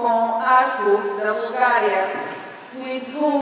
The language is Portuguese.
Com Arthur da Bulgária,